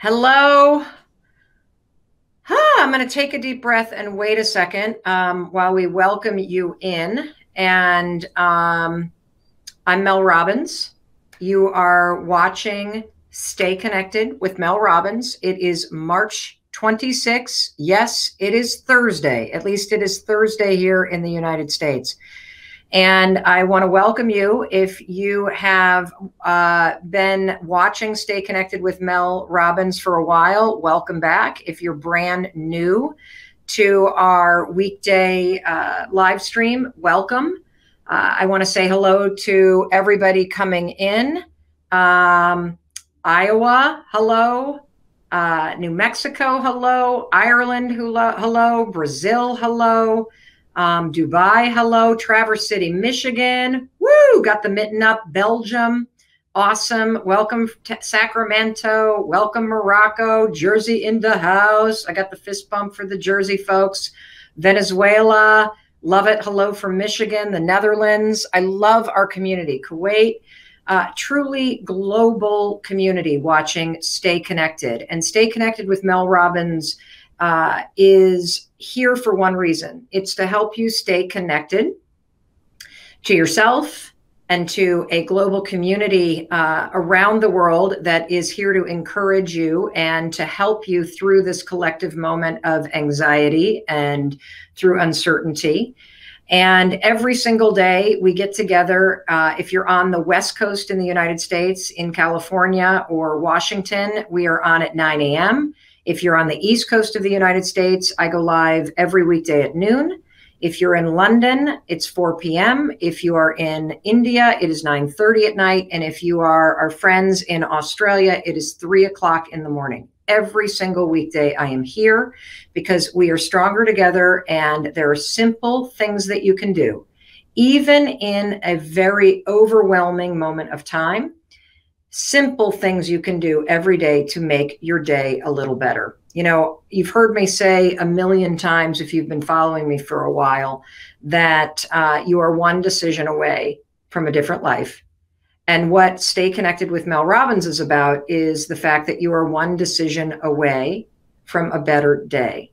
Hello. I'm going to take a deep breath and wait a second um, while we welcome you in. And um, I'm Mel Robbins. You are watching Stay Connected with Mel Robbins. It is March 26. Yes, it is Thursday. At least it is Thursday here in the United States. And I want to welcome you. If you have uh, been watching Stay Connected with Mel Robbins for a while, welcome back. If you're brand new to our weekday uh, live stream, welcome. Uh, I want to say hello to everybody coming in. Um, Iowa, hello. Uh, New Mexico, hello. Ireland, hello. Brazil, hello. Um, Dubai, hello. Traverse City, Michigan. Woo! Got the mitten up. Belgium, awesome. Welcome to Sacramento. Welcome Morocco. Jersey in the house. I got the fist bump for the Jersey folks. Venezuela, love it. Hello from Michigan, the Netherlands. I love our community. Kuwait. Uh, truly global community watching Stay Connected. And Stay Connected with Mel Robbins uh, is here for one reason it's to help you stay connected to yourself and to a global community uh, around the world that is here to encourage you and to help you through this collective moment of anxiety and through uncertainty. And every single day we get together. Uh, if you're on the West Coast in the United States, in California or Washington, we are on at 9 a.m. If you're on the East Coast of the United States, I go live every weekday at noon. If you're in London, it's 4 p.m. If you are in India, it is 9:30 at night, and if you are our friends in Australia, it is three o'clock in the morning. Every single weekday, I am here because we are stronger together, and there are simple things that you can do, even in a very overwhelming moment of time simple things you can do every day to make your day a little better. You know, you've heard me say a million times if you've been following me for a while that uh, you are one decision away from a different life. And what Stay Connected with Mel Robbins is about is the fact that you are one decision away from a better day.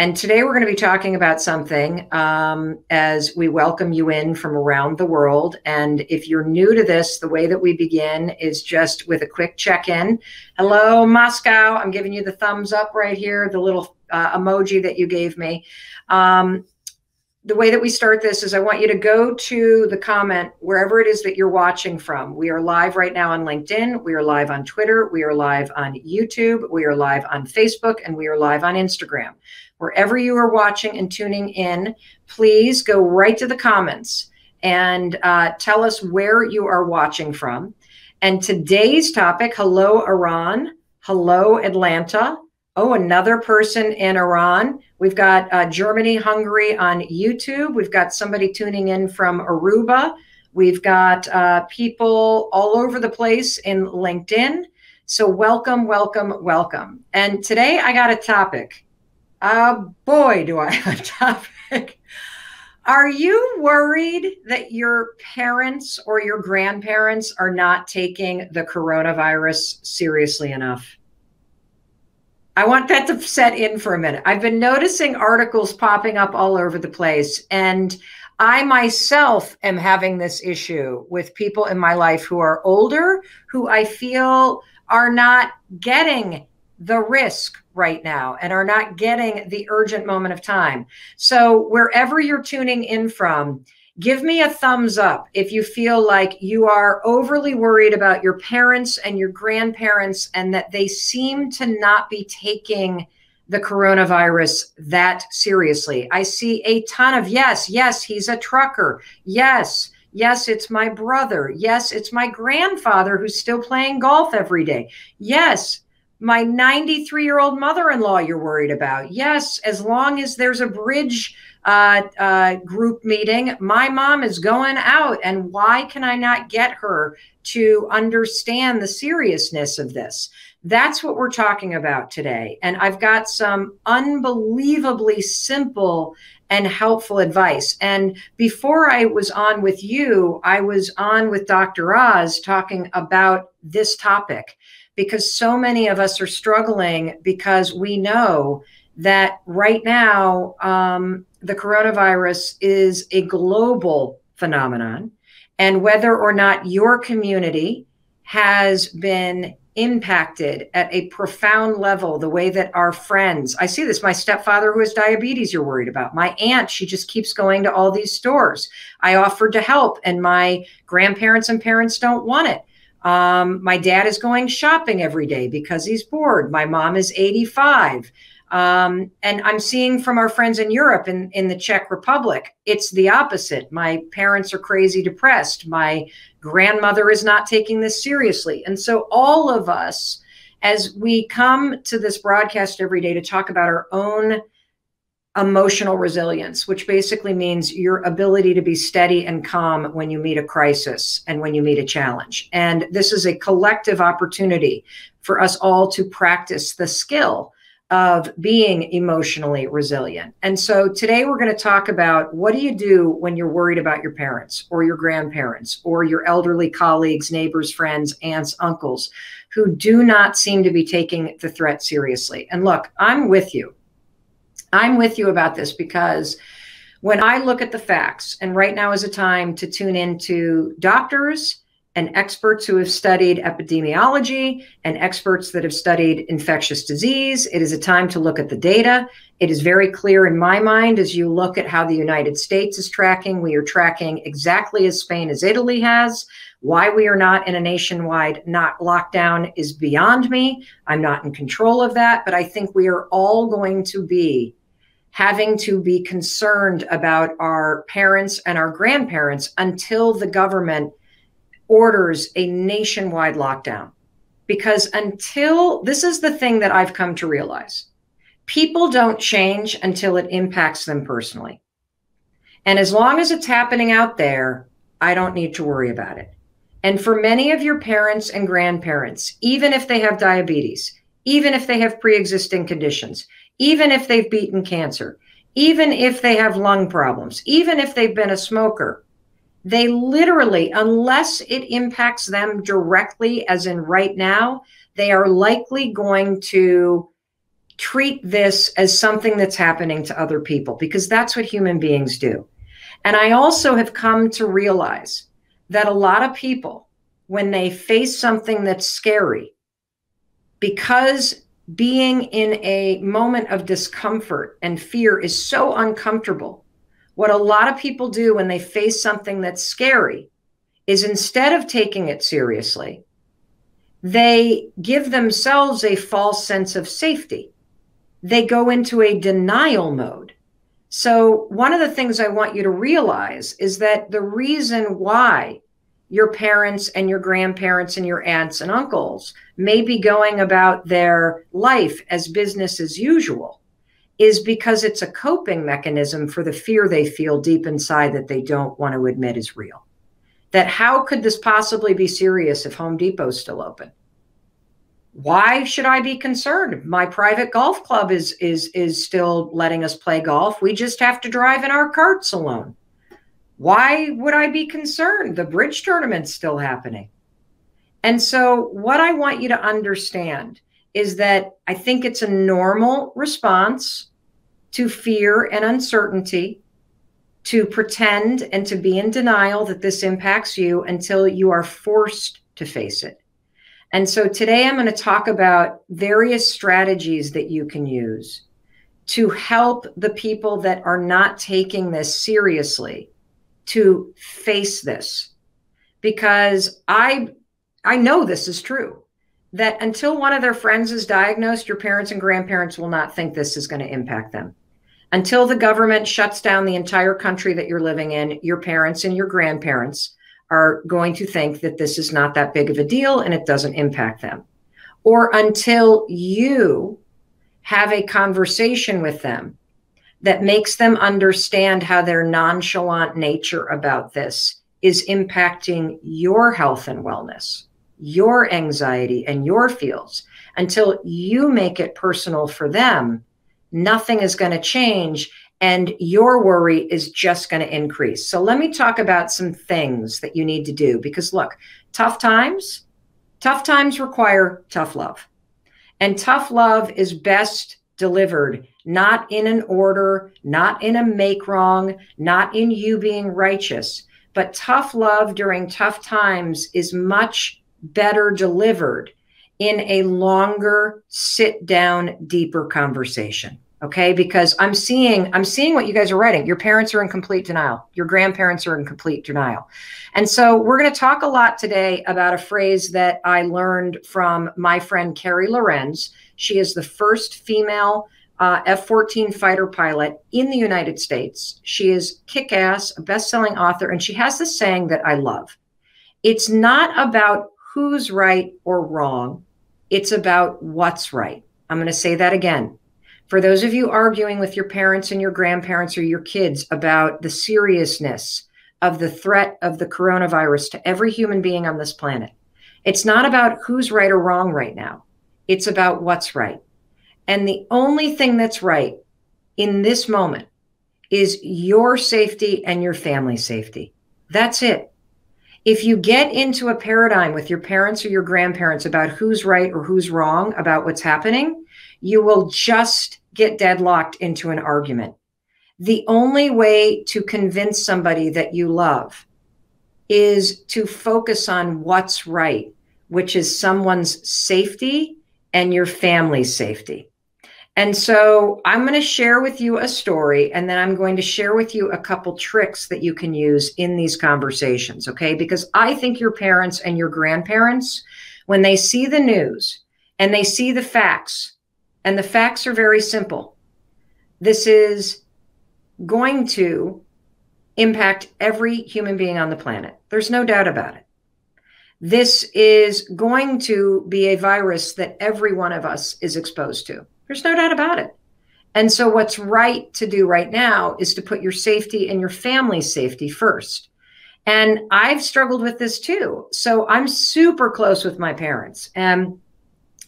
And today we're going to be talking about something um, as we welcome you in from around the world. And if you're new to this, the way that we begin is just with a quick check in. Hello, Moscow. I'm giving you the thumbs up right here, the little uh, emoji that you gave me. Um, the way that we start this is I want you to go to the comment wherever it is that you're watching from. We are live right now on LinkedIn. We are live on Twitter. We are live on YouTube. We are live on Facebook and we are live on Instagram wherever you are watching and tuning in, please go right to the comments and uh, tell us where you are watching from. And today's topic hello, Iran. Hello, Atlanta. Oh, another person in Iran. We've got uh, Germany, Hungary on YouTube. We've got somebody tuning in from Aruba. We've got uh, people all over the place in LinkedIn. So, welcome, welcome, welcome. And today I got a topic uh, boy, do I have a topic. Are you worried that your parents or your grandparents are not taking the coronavirus seriously enough? I want that to set in for a minute. I've been noticing articles popping up all over the place, and I myself am having this issue with people in my life who are older, who I feel are not getting the risk right now and are not getting the urgent moment of time. So, wherever you're tuning in from, give me a thumbs up if you feel like you are overly worried about your parents and your grandparents and that they seem to not be taking the coronavirus that seriously. I see a ton of yes, yes, he's a trucker. Yes, Yes, it's my brother. Yes, it's my grandfather who's still playing golf every day. Yes, my 93 year old mother in law you're worried about. Yes, as long as there's a bridge uh, uh, group meeting, my mom is going out. And why can I not get her to understand the seriousness of this? That's what we're talking about today. And I've got some unbelievably simple and helpful advice. And before I was on with you, I was on with Dr. Oz talking about this topic because so many of us are struggling because we know that right now um, the coronavirus is a global phenomenon. And whether or not your community has been impacted at a profound level the way that our friends i see this my stepfather who has diabetes you're worried about. My aunt she just keeps going to all these stores. I offered to help and my grandparents and parents don't want it um, my dad is going shopping every day because he's bored my mom is 85 um, and I'm seeing from our friends in Europe in, in the Czech Republic, it's the opposite. My parents are crazy depressed. My grandmother is not taking this seriously. And so, all of us, as we come to this broadcast every day to talk about our own emotional resilience, which basically means your ability to be steady and calm when you meet a crisis and when you meet a challenge. And this is a collective opportunity for us all to practice the skill of being emotionally resilient. And so today we're going to talk about what do you do when you're worried about your parents or your grandparents or your elderly colleagues, neighbors, friends, aunts, uncles who do not seem to be taking the threat seriously. And look, I'm with you. I'm with you about this because when I look at the facts, and right now is a time to tune into doctors and experts who have studied epidemiology and experts that have studied infectious disease. It is a time to look at the data. It is very clear in my mind as you look at how the United States is tracking. We are tracking exactly as Spain as Italy has. Why we are not in a nationwide not lockdown is beyond me. I'm not in control of that, but I think we are all going to be having to be concerned about our parents and our grandparents until the government orders a nationwide lockdown. Because until this is the thing that I've come to realize people don't change until it impacts them personally. And as long as it's happening out there, I don't need to worry about it. And for many of your parents and grandparents, even if they have diabetes, even if they have pre existing conditions, even if they've beaten cancer, even if they have lung problems, even if they've been a smoker, they literally, unless it impacts them directly, as in right now, they are likely going to treat this as something that's happening to other people because that's what human beings do. And I also have come to realize that a lot of people, when they face something that's scary, because being in a moment of discomfort and fear is so uncomfortable, what a lot of people do when they face something that's scary is instead of taking it seriously, they give themselves a false sense of safety. They go into a denial mode. So, one of the things I want you to realize is that the reason why your parents and your grandparents and your aunts and uncles may be going about their life as business as usual is because it's a coping mechanism for the fear they feel deep inside that they don't want to admit is real. That how could this possibly be serious if Home Depot's still open? Why should I be concerned? My private golf club is is is still letting us play golf. We just have to drive in our carts alone. Why would I be concerned? The bridge tournament's still happening. And so what I want you to understand is that I think it's a normal response to fear and uncertainty, to pretend and to be in denial that this impacts you until you are forced to face it. And so today I'm going to talk about various strategies that you can use to help the people that are not taking this seriously to face this because I I know this is true that until one of their friends is diagnosed, your parents and grandparents will not think this is going to impact them. Until the government shuts down the entire country that you're living in, your parents and your grandparents are going to think that this is not that big of a deal and it doesn't impact them. Or until you have a conversation with them that makes them understand how their nonchalant nature about this is impacting your health and wellness your anxiety and your feels until you make it personal for them nothing is going to change and your worry is just going to increase so let me talk about some things that you need to do because look tough times Tough times require tough love. And tough love is best delivered not in an order, not in a make wrong, not in you being righteous, but tough love during tough times is much better delivered in a longer sit down deeper conversation okay? Because i'm seeing i'm seeing what you guys are writing. Your parents are in complete denial. Your grandparents are in complete denial. And so we're going to talk a lot today about a phrase that i learned from my friend Carey Lohrenz she is the first female uh, F-14 fighter pilot in the United States. She is kick-ass, a best-selling author, and she has this saying that I love. It's not about who's right or wrong. It's about what's right. I'm going to say that again. For those of you arguing with your parents and your grandparents or your kids about the seriousness of the threat of the coronavirus to every human being on this planet, it's not about who's right or wrong right now. It's about what's right. And the only thing that's right in this moment is your safety and your family's safety. That's it. If you get into a paradigm with your parents or your grandparents about who's right or who's wrong about what's happening, you will just get deadlocked into an argument. The only way to convince somebody that you love is to focus on what's right, which is someone's safety and your family's safety. And so I'm going to share with you a story, and then I'm going to share with you a couple tricks that you can use in these conversations. Okay. Because I think your parents and your grandparents, when they see the news and they see the facts, and the facts are very simple, this is going to impact every human being on the planet. There's no doubt about it. This is going to be a virus that every one of us is exposed to. There's no doubt about it. And so, what's right to do right now is to put your safety and your family's safety first. And I've struggled with this too. So, I'm super close with my parents. And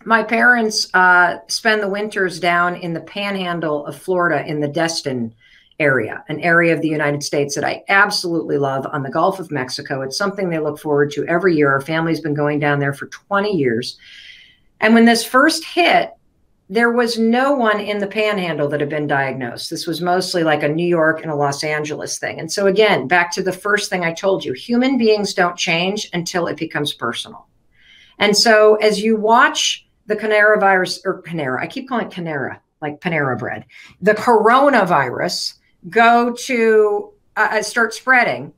my parents uh, spend the winters down in the panhandle of Florida in the Destin area, an area of the United States that I absolutely love on the Gulf of Mexico. It's something they look forward to every year. Our family's been going down there for 20 years. And when this first hit, there was no one in the panhandle that had been diagnosed. This was mostly like a New York and a Los Angeles thing. And so, again, back to the first thing I told you human beings don't change until it becomes personal. And so, as you watch the Canara virus, or Panera, I keep calling it Canara, like Panera bread, the coronavirus go to uh, uh start spreading,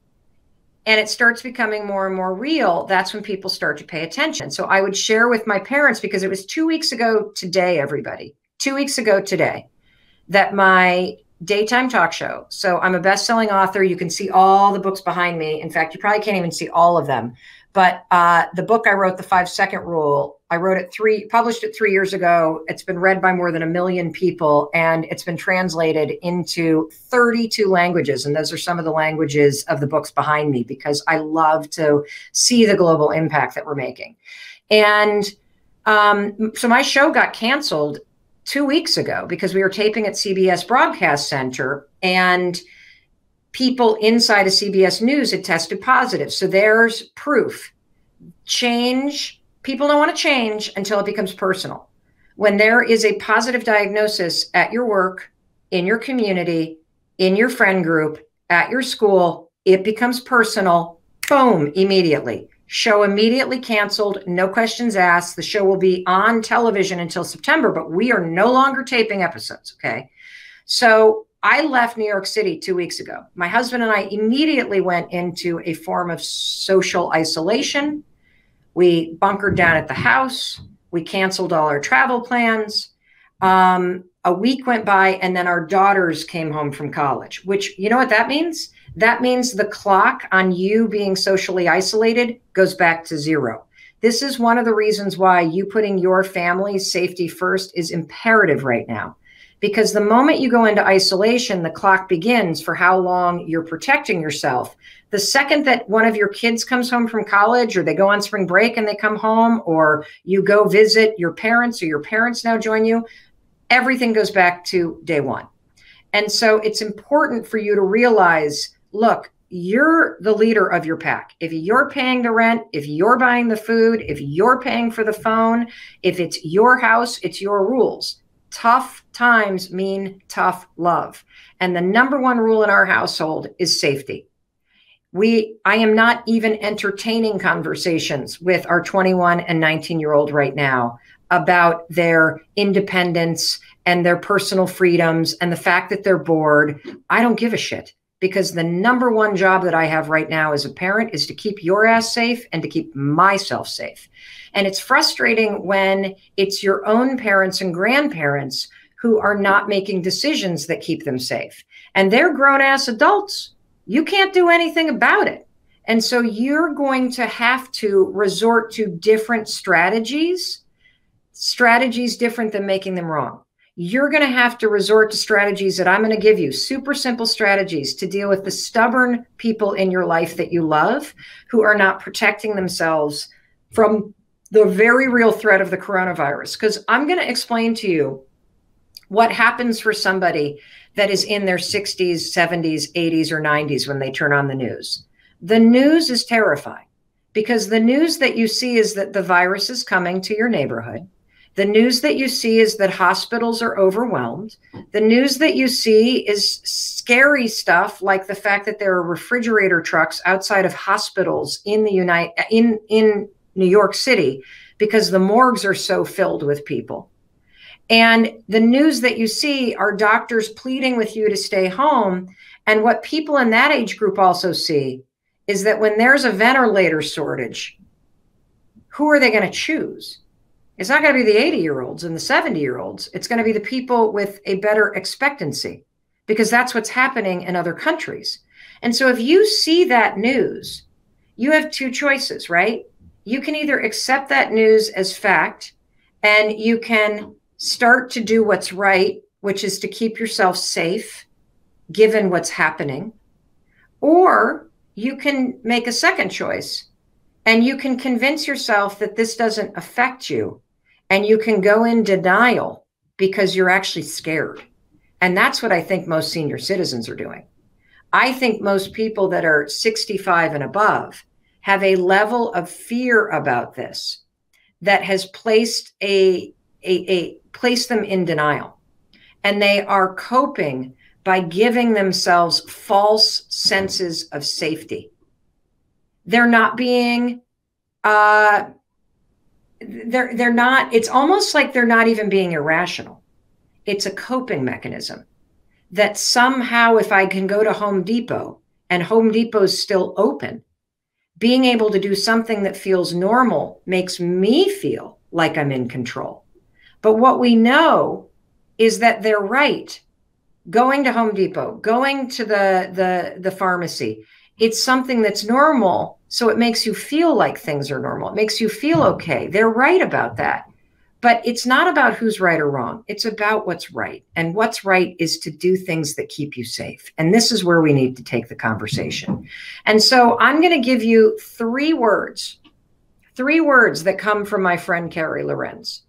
and it starts becoming more and more real, that's when people start to pay attention. So I would share with my parents because it was two weeks ago today, everybody, two weeks ago today, that my daytime talk show. So I'm a best selling author. You can see all the books behind me. In fact, you probably can't even see all of them. But uh, the book I wrote, The Five Second Rule, I wrote it three, published it three years ago. It's been read by more than a million people, and it's been translated into 32 languages. And those are some of the languages of the books behind me because I love to see the global impact that we're making. And um, so my show got canceled two weeks ago because we were taping at CBS Broadcast Center and people inside of CBS News had tested positive. So there's proof. Change, people don't want to change until it becomes personal. When there is a positive diagnosis at your work, in your community, in your friend group, at your school, it becomes personal. Boom, immediately. Show immediately canceled, no questions asked. The show will be on television until September, but we are no longer taping episodes. Okay. So I left New York City two weeks ago. My husband and I immediately went into a form of social isolation. We bunkered down at the house. We canceled all our travel plans. Um, a week went by, and then our daughters came home from college, which, you know what that means? That means the clock on you being socially isolated goes back to zero. This is one of the reasons why you putting your family's safety first is imperative right now because the moment you go into isolation, the clock begins for how long you're protecting yourself. The second that one of your kids comes home from college or they go on spring break and they come home, or you go visit your parents or your parents now join you, everything goes back to day one. And so it's important for you to realize look, you're the leader of your pack. If you're paying the rent, if you're buying the food, if you're paying for the phone, if it's your house, it's your rules. Tough times mean tough love. And the number one rule in our household is safety. We I am not even entertaining conversations with our 21 and 19 year old right now about their independence and their personal freedoms and the fact that they're bored. I don't give a shit because the number one job that I have right now as a parent is to keep your ass safe and to keep myself safe. And it's frustrating when it's your own parents and grandparents who are not making decisions that keep them safe. And they're grown ass adults. You can't do anything about it. And so you're going to have to resort to different strategies, strategies different than making them wrong you're going to have to resort to strategies that I'm going to give you super simple strategies to deal with the stubborn people in your life that you love who are not protecting themselves from the very real threat of the coronavirus. Because I'm going to explain to you what happens for somebody that is in their 60s, 70s, 80s, or 90s when they turn on the news. The news is terrifying because the news that you see is that the virus is coming to your neighborhood the news that you see is that hospitals are overwhelmed. The news that you see is scary stuff like the fact that there are refrigerator trucks outside of hospitals in the United in in New York City because the morgues are so filled with people. And the news that you see are doctors pleading with you to stay home. And what people in that age group also see is that when there's a ventilator shortage, who are they going to choose? It's not going to be the 80 year olds and the 70 year olds. It's going to be the people with a better expectancy because that's what's happening in other countries. And so if you see that news, you have two choices, right? You can either accept that news as fact and you can start to do what's right, which is to keep yourself safe given what's happening, or you can make a second choice and you can convince yourself that this doesn't affect you and you can go in denial because you're actually scared. And that's what I think most senior citizens are doing. I think most people that are 65 and above have a level of fear about this that has placed a, a, a placed them in denial. And they are coping by giving themselves false senses of safety. They're not being uh, they're they're not it's almost like they're not even being irrational it's a coping mechanism that somehow if i can go to home depot and home depot's still open being able to do something that feels normal makes me feel like i'm in control but what we know is that they're right going to home depot going to the the the pharmacy it's something that's normal so it makes you feel like things are normal. It makes you feel hmm. okay. They're right about that. But it's not about who's right or wrong. It's about what's right. And what's right is to do things that keep you safe. And this is where we need to take the conversation. And so I'm going to give you three words, three words that come from my friend Carey Lohrenz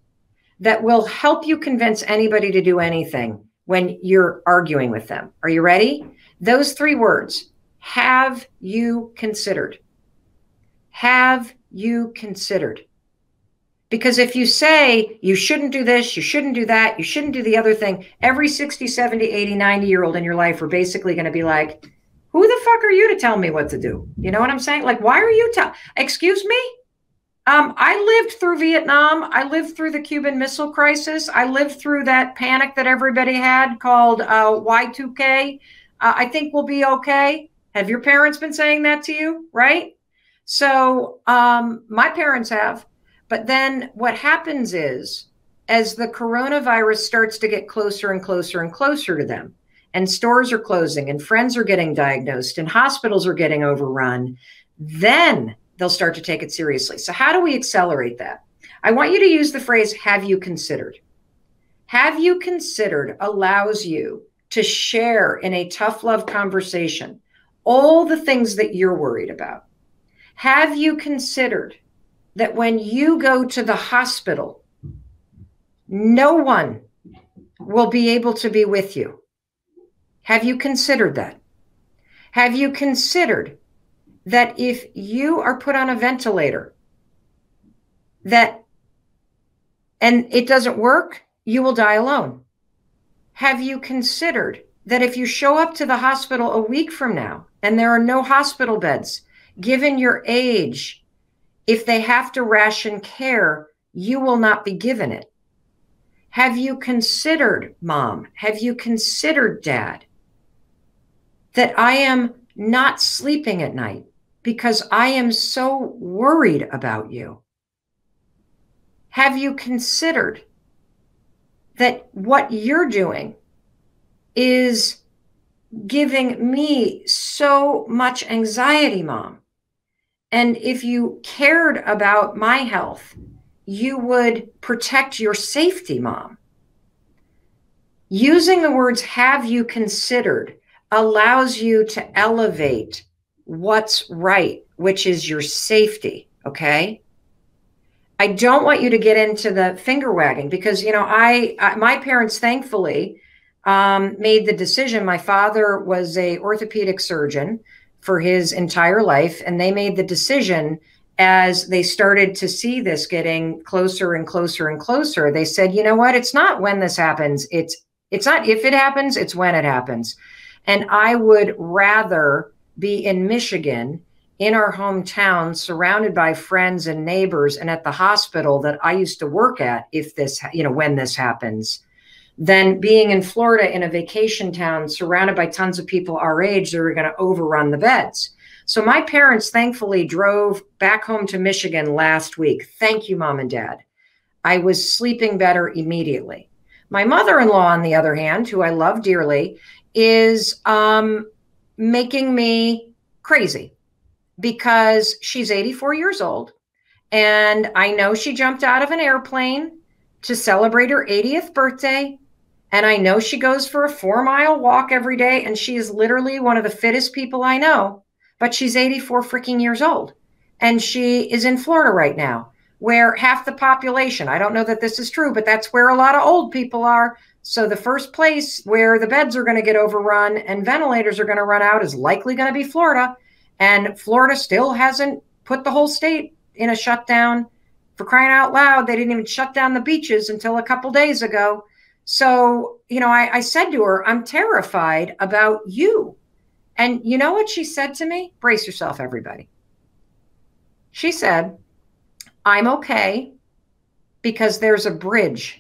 that will help you convince anybody to do anything when you're arguing with them. Are you ready? Those three words have you considered? have you considered? Because if you say you shouldn't do this, you shouldn't do that, you shouldn't do the other thing, every 60, 70, 80, 90 year old in your life are basically going to be like, who the fuck are you to tell me what to do? You know what I'm saying? Like, why are you tell? Excuse me? Um, I lived through Vietnam. I lived through the Cuban Missile Crisis. I lived through that panic that everybody had called uh, Y2K. Uh, I think we'll be okay. Have your parents been saying that to you? Right? So um, my parents have. But then what happens is, as the coronavirus starts to get closer and closer and closer to them, and stores are closing, and friends are getting diagnosed, and hospitals are getting overrun, then they'll start to take it seriously. So, how do we accelerate that? I want you to use the phrase, have you considered? Have you considered allows you to share in a tough love conversation all the things that you're worried about have you considered that when you go to the hospital, no one will be able to be with you? Have you considered that? Have you considered that if you are put on a ventilator, that and it doesn't work, you will die alone? Have you considered that if you show up to the hospital a week from now and there are no hospital beds, given your age, if they have to ration care, you will not be given it? Have you considered, mom? Have you considered, dad, that I am not sleeping at night because I am so worried about you? Have you considered that what you're doing is giving me so much anxiety, mom? And if you cared about my health, you would protect your safety, mom. Using the words have you considered allows you to elevate what's right, which is your safety. Okay. I don't want you to get into the finger wagging because, you know, I, I my parents thankfully um, made the decision. My father was a orthopedic surgeon for his entire life, and they made the decision as they started to see this getting closer and closer and closer. They said, you know what? It's not when this happens. It's it's not if it happens. It's when it happens. And I would rather be in Michigan in our hometown, surrounded by friends and neighbors, and at the hospital that I used to work at, if this, you know, when this happens, than being in Florida in a vacation town surrounded by tons of people our age that are going to overrun the beds. So my parents thankfully drove back home to Michigan last week. Thank you, mom and dad. I was sleeping better immediately. My mother in law, on the other hand, who I love dearly, is um, making me crazy because she's 84 years old. And I know she jumped out of an airplane to celebrate her 80th birthday. And I know she goes for a four mile walk every day. And she is literally one of the fittest people I know. But she's 84 freaking years old. And she is in Florida right now, where half the population, I don't know that this is true, but that's where a lot of old people are. So the first place where the beds are going to get overrun and ventilators are going to run out is likely going to be Florida. And Florida still hasn't put the whole state in a shutdown. For crying out loud, they didn't even shut down the beaches until a couple days ago. So, you know, I, I said to her, I'm terrified about you. And you know what she said to me? Brace yourself, everybody. She said, I'm okay because there's a bridge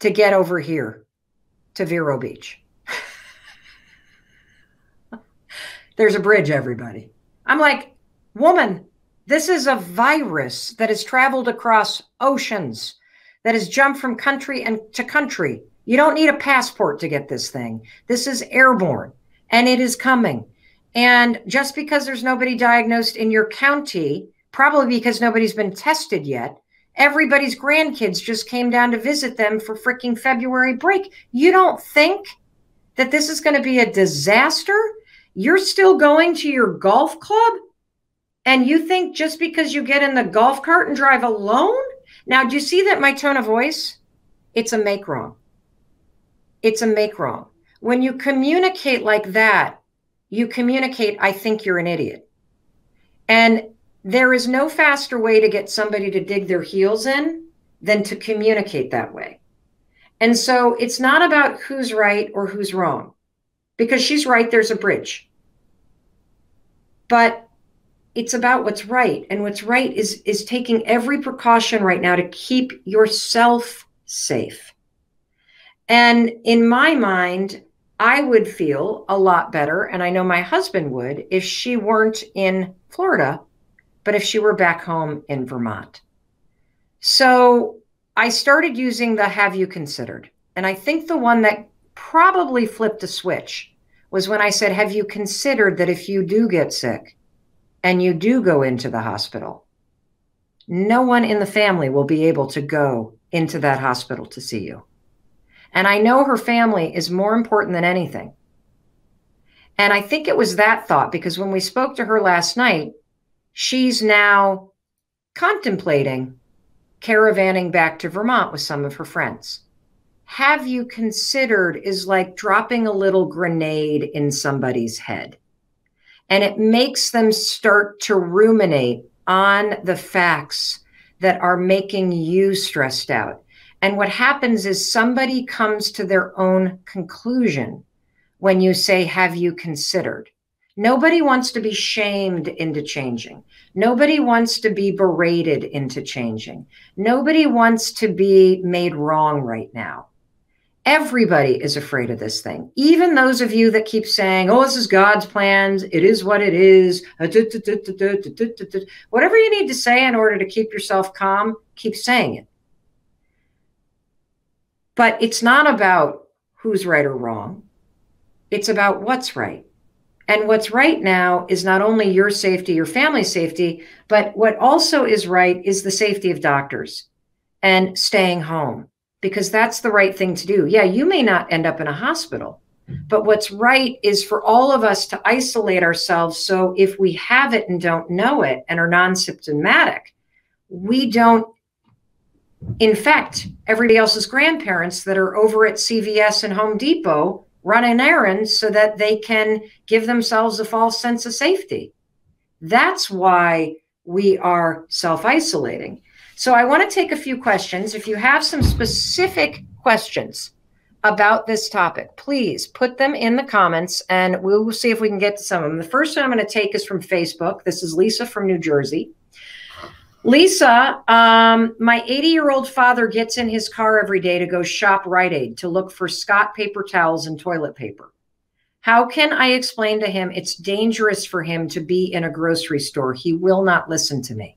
to get over here to Vero Beach. There's a bridge, everybody. I'm like, woman, this is a virus that has traveled across oceans, that has jumped from country and to country. You don't need a passport to get this thing. This is airborne and it is coming. And just because there's nobody diagnosed in your county, probably because nobody's been tested yet, everybody's grandkids just came down to visit them for freaking February break. You don't think that this is going to be a disaster? You're still going to your golf club? And you think just because you get in the golf cart and drive alone? Now, do you see that my tone of voice? It's a make wrong. It's a make wrong. When you communicate like that, you communicate, I think you're an idiot. And there is no faster way to get somebody to dig their heels in than to communicate that way. And so it's not about who's right or who's wrong because she's right, there's a bridge. But it's about what's right. And what's right is, is taking every precaution right now to keep yourself safe. And in my mind, I would feel a lot better, and I know my husband would, if she weren't in Florida, but if she were back home in Vermont. So I started using the have you considered? And I think the one that probably flipped a switch was when I said, Have you considered that if you do get sick and you do go into the hospital, no one in the family will be able to go into that hospital to see you? And I know her family is more important than anything. And I think it was that thought because when we spoke to her last night, she's now contemplating caravanning back to Vermont with some of her friends have you considered is like dropping a little grenade in somebody's head. and it makes them start to ruminate on the facts that are making you stressed out. And what happens is somebody comes to their own conclusion when you say, Have you considered? Nobody wants to be shamed into changing. Nobody wants to be berated into changing. Nobody wants to be made wrong right now. Everybody is afraid of this thing. Even those of you that keep saying, oh, this is God's plans. It is what it is. Whatever you need to say in order to keep yourself calm, keep saying it. But it's not about who's right or wrong. It's about what's right. And what's right now is not only your safety, your family's safety, but what also is right is the safety of doctors and staying home because that's the right thing to do. Yeah, you may not end up in a hospital, but what's right is for all of us to isolate ourselves. So if we have it and don't know it and are non symptomatic, we don't infect everybody else's grandparents that are over at CVS and Home Depot running errands so that they can give themselves a false sense of safety. That's why we are self isolating. So I want to take a few questions. If you have some specific questions about this topic, please put them in the comments and we'll see if we can get to some of them. The first one I'm going to take is from Facebook. This is Lisa from New Jersey. Lisa, um, my 80 year old father gets in his car every day to go shop Rite Aid to look for Scott paper towels and toilet paper. How can I explain to him it's dangerous for him to be in a grocery store? He will not listen to me.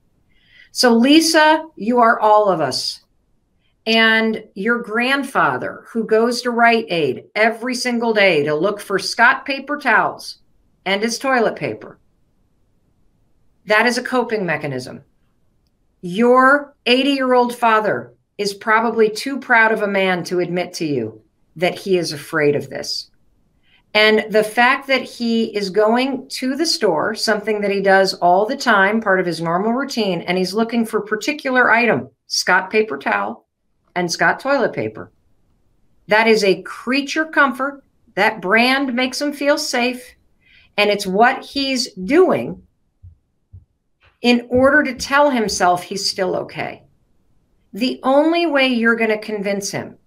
So, Lisa, you are all of us. And your grandfather, who goes to Rite Aid every single day to look for Scott paper towels and his toilet paper, that is a coping mechanism. Your 80 year old father is probably too proud of a man to admit to you that he is afraid of this. And the fact that he is going to the store, something that he does all the time, part of his normal routine, and he's looking for particular item, Scott paper towel and Scott toilet paper. That is a creature comfort. That brand makes him feel safe. And it's what he's doing in order to tell himself he's still okay. The only way you're going to convince him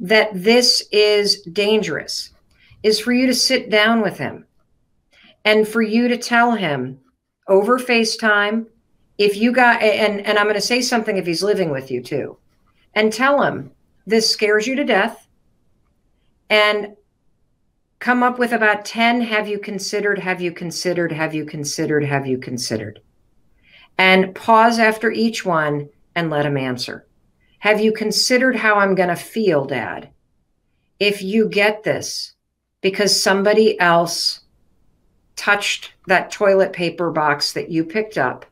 that this is dangerous is for you to sit down with him and for you to tell him over FaceTime if you got and and I'm going to say something if he's living with you too and tell him this scares you to death and come up with about 10 have you considered have you considered have you considered have you considered and pause after each one and let him answer have you considered how I'm going to feel dad if you get this because somebody else touched that toilet paper box that you picked up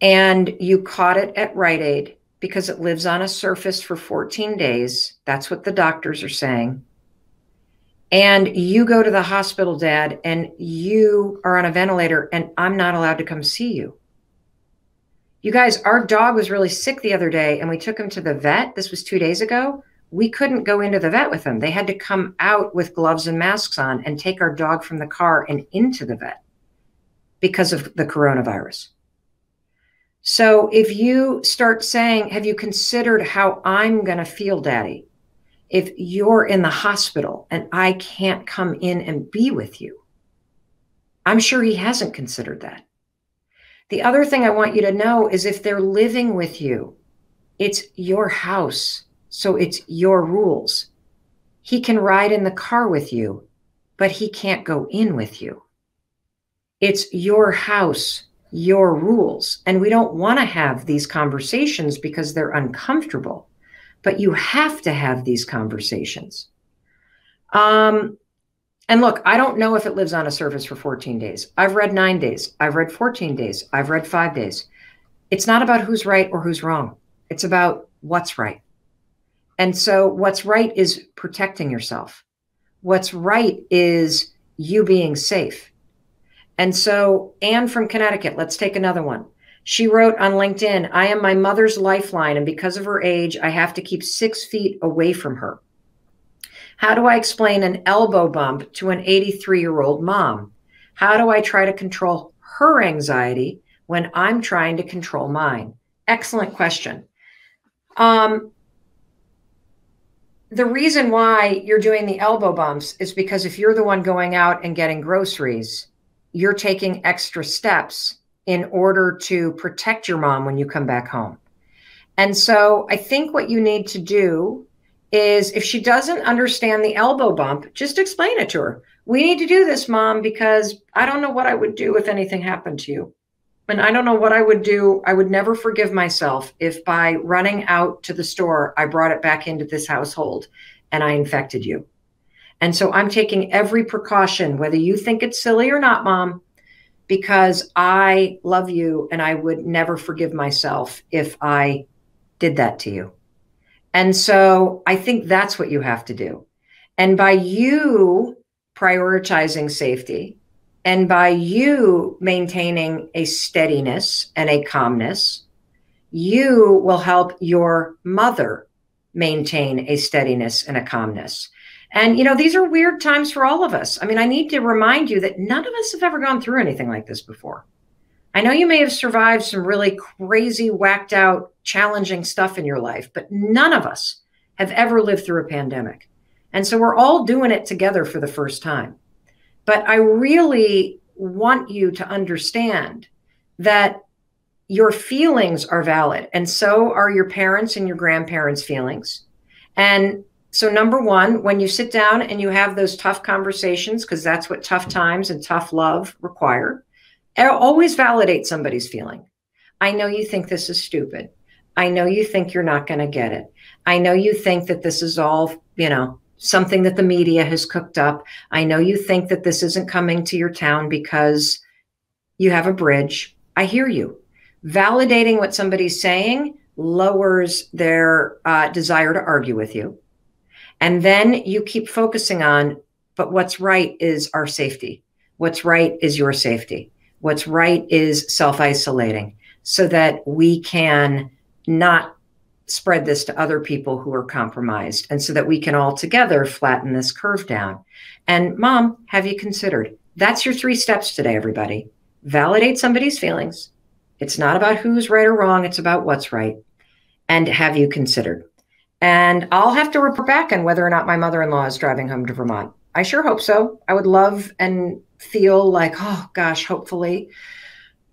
and you caught it at Rite Aid because it lives on a surface for 14 days. That's what the doctors are saying. And you go to the hospital, dad, and you are on a ventilator, and I'm not allowed to come see you. You guys, our dog was really sick the other day, and we took him to the vet. This was two days ago we couldn't go into the vet with them. They had to come out with gloves and masks on and take our dog from the car and into the vet because of the coronavirus. So if you start saying, Have you considered how I'm going to feel, daddy? If you're in the hospital and I can't come in and be with you, I'm sure he hasn't considered that. The other thing I want you to know is if they're living with you, it's your house so it's your rules. He can ride in the car with you, but he can't go in with you. It's your house, your rules. And we don't want to have these conversations because they're uncomfortable, but you have to have these conversations. Um, and look, I don't know if it lives on a surface for 14 days. I've read nine days. I've read 14 days. I've read five days. It's not about who's right or who's wrong. It's about what's right. And so what's right is protecting yourself. What's right is you being safe. And so Anne from Connecticut, let's take another one. She wrote on LinkedIn, I am my mother's lifeline, and because of her age, I have to keep six feet away from her. How do I explain an elbow bump to an 83 year old mom? How do I try to control her anxiety when I'm trying to control mine? Excellent question. Um, the reason why you're doing the elbow bumps is because if you're the one going out and getting groceries, you're taking extra steps in order to protect your mom when you come back home. And so I think what you need to do is if she doesn't understand the elbow bump, just explain it to her. We need to do this, mom, because I don't know what I would do if anything happened to you. And I don't know what I would do. I would never forgive myself if by running out to the store, I brought it back into this household and I infected you. And so I'm taking every precaution, whether you think it's silly or not, mom, because I love you and I would never forgive myself if I did that to you. And so I think that's what you have to do. And by you prioritizing safety and by you maintaining a steadiness and a calmness, you will help your mother maintain a steadiness and a calmness. And, you know, these are weird times for all of us. I mean, I need to remind you that none of us have ever gone through anything like this before. I know you may have survived some really crazy, whacked out, challenging stuff in your life, but none of us have ever lived through a pandemic. And so we're all doing it together for the first time. But I really want you to understand that your feelings are valid, and so are your parents and your grandparents' feelings. And so, number one, when you sit down and you have those tough conversations, because that's what tough times and tough love require, always validate somebody's feeling. I know you think this is stupid. I know you think you're not going to get it. I know you think that this is all, you know, something that the media has cooked up. I know you think that this isn't coming to your town because you have a bridge. I hear you. Validating what somebody's saying lowers their uh, desire to argue with you. And then you keep focusing on, but what's right is our safety. What's right is your safety. What's right is self isolating so that we can not spread this to other people who are compromised and so that we can all together flatten this curve down. And mom, have you considered? That's your three steps today, everybody. Validate somebody's feelings. It's not about who's right or wrong, it's about what's right. And have you considered? And I'll have to report back on whether or not my mother in law is driving home to Vermont. I sure hope so. I would love and feel like, oh gosh, hopefully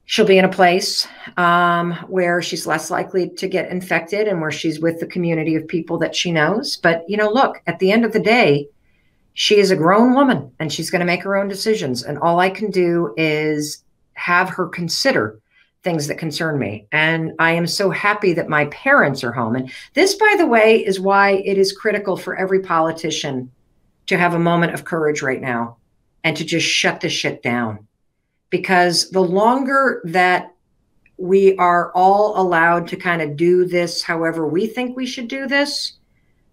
she'll be in a place um, where she's less likely to get infected and where she's with the community of people that she knows. But, you know, look, at the end of the day, she is a grown woman and she's going to make her own decisions. And all I can do is have her consider things that concern me. And I am so happy that my parents are home. And this, by the way, is why it is critical for every politician to have a moment of courage right now and to just shut this shit down. Because the longer that we are all allowed to kind of do this however we think we should do this,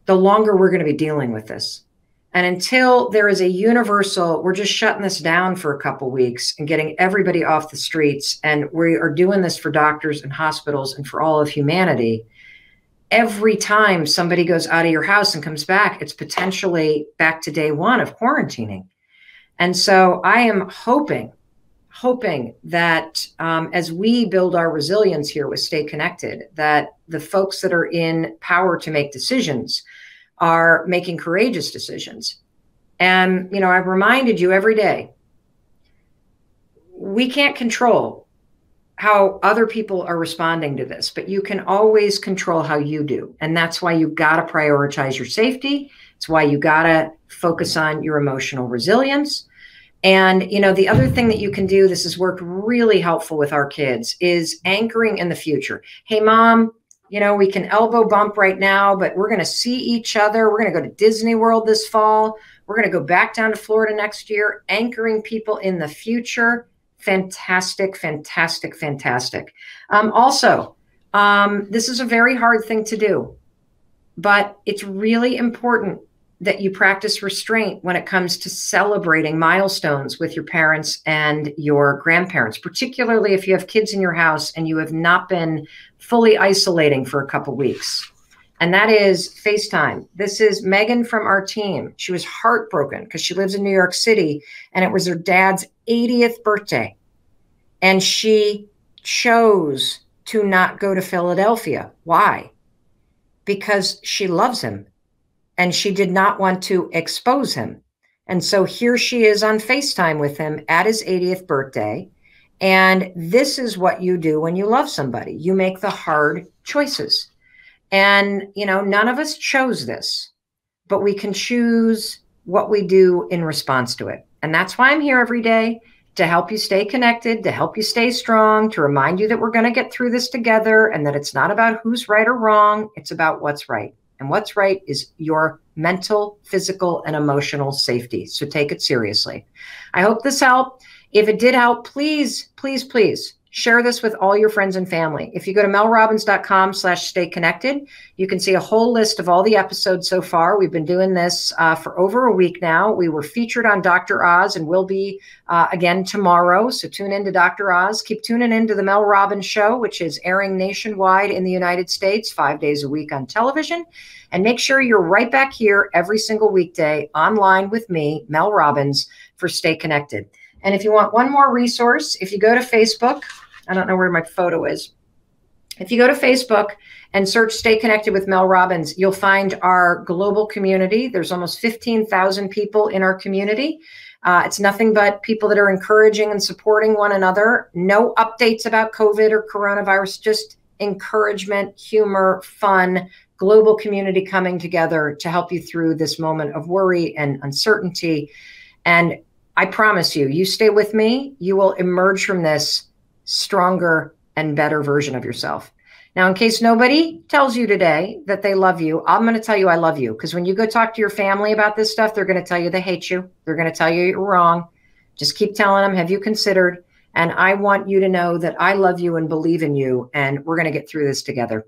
the longer we're going to be dealing with this. And until there is a universal, we're just shutting this down for a couple weeks and getting everybody off the streets. And we are doing this for doctors and hospitals and for all of humanity. Every time somebody goes out of your house and comes back, it's potentially back to day one of quarantining. And so I am hoping, hoping that um, as we build our resilience here with Stay Connected, that the folks that are in power to make decisions are making courageous decisions. And, you know, I've reminded you every day we can't control how other people are responding to this, but you can always control how you do. And that's why you got to prioritize your safety. It's why you got to focus on your emotional resilience. And, you know, the other thing that you can do, this has worked really helpful with our kids, is anchoring in the future. Hey, mom, you know, we can elbow bump right now, but we're going to see each other. We're going to go to Disney World this fall. We're going to go back down to Florida next year, anchoring people in the future. Fantastic, fantastic, fantastic. Um, also, um, this is a very hard thing to do, but it's really important that you practice restraint when it comes to celebrating milestones with your parents and your grandparents, particularly if you have kids in your house and you have not been fully isolating for a couple weeks. and that is FaceTime. This is Megan from our team. She was heartbroken because she lives in New York City and it was her dad's 80th birthday. And she chose to not go to Philadelphia. Why? Because she loves him and she did not want to expose him. And so here she is on FaceTime with him at his 80th birthday. And this is what you do when you love somebody you make the hard choices. And, you know, none of us chose this, but we can choose what we do in response to it. And that's why I'm here every day to help you stay connected, to help you stay strong, to remind you that we're going to get through this together and that it's not about who's right or wrong. It's about what's right. And what's right is your mental, physical, and emotional safety. So take it seriously. I hope this helped. If it did help, please, please, please share this with all your friends and family. If you go to melrobbins.com slash stay connected, you can see a whole list of all the episodes so far. We've been doing this uh, for over a week now. We were featured on Dr. Oz and will be uh, again tomorrow. So tune in to Dr. Oz. Keep tuning in to the Mel Robbins Show, which is airing nationwide in the United States five days a week on television. And make sure you're right back here every single weekday online with me, Mel Robbins, for Stay Connected. And if you want one more resource, if you go to Facebook, I don't know where my photo is. If you go to Facebook and search Stay Connected with Mel Robbins, you'll find our global community. There's almost 15,000 people in our community. Uh, it's nothing but people that are encouraging and supporting one another. No updates about COVID or coronavirus, just encouragement, humor, fun, global community coming together to help you through this moment of worry and uncertainty. And I promise you, you stay with me, you will emerge from this stronger and better version of yourself. Now, in case nobody tells you today that they love you, I'm going to tell you I love you because when you go talk to your family about this stuff, they're going to tell you they hate you. They're going to tell you you're wrong. Just keep telling them, have you considered? And I want you to know that I love you and believe in you, and we're going to get through this together.